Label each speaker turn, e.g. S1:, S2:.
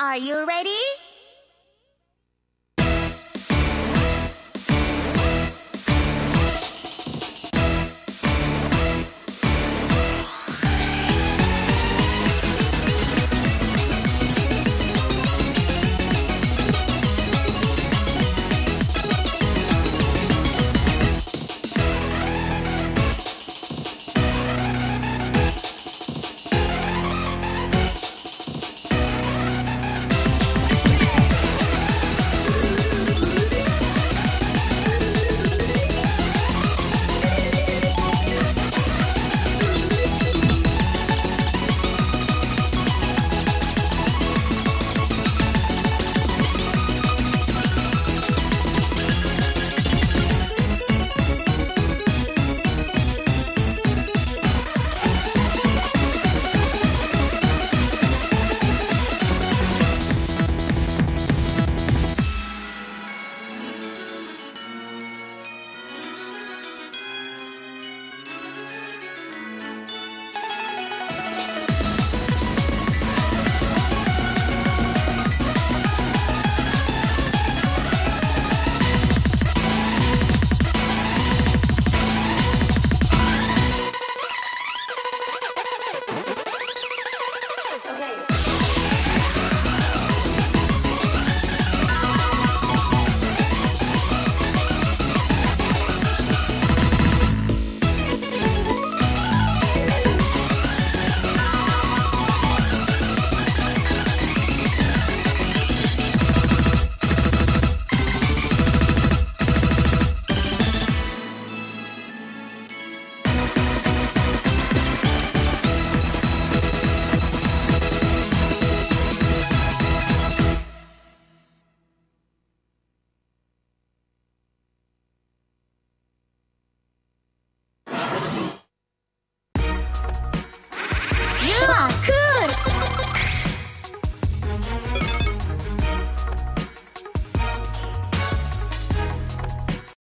S1: Are you ready?